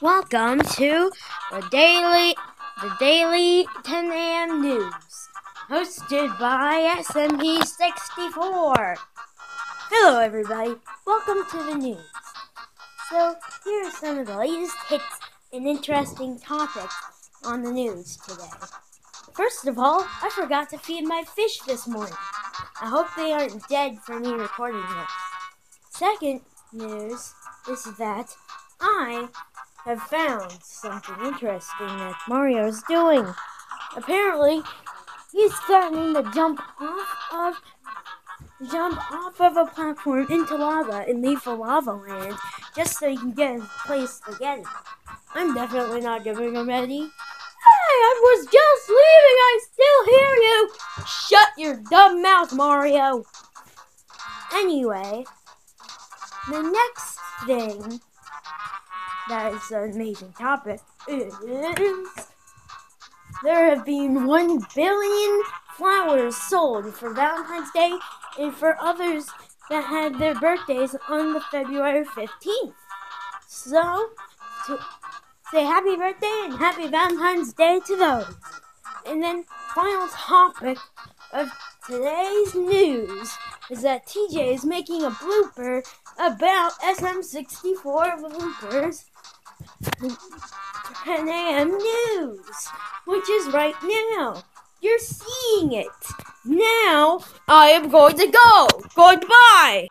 Welcome to the daily, the daily 10 a.m. news, hosted by SMP64. Hello, everybody. Welcome to the news. So here are some of the latest hits and interesting topics on the news today. First of all, I forgot to feed my fish this morning. I hope they aren't dead for me recording this. Second news is that I have found something interesting that Mario's doing. Apparently, he's threatening to jump off of jump off of a platform into lava and leave for lava land just so he can get his place it. I'm definitely not giving him any. Hey, I was just leaving. I still hear you. Shut your dumb mouth, Mario. Anyway, the next thing that is an amazing topic is there have been 1 billion flowers sold for Valentine's Day and for others that had their birthdays on the February 15th. So, to say happy birthday and happy Valentine's Day to those. And then, final topic of today's news is that TJ is making a blooper about SM64 bloopers 10 a.m. news, which is right now. You're seeing it. Now I am going to go. Goodbye.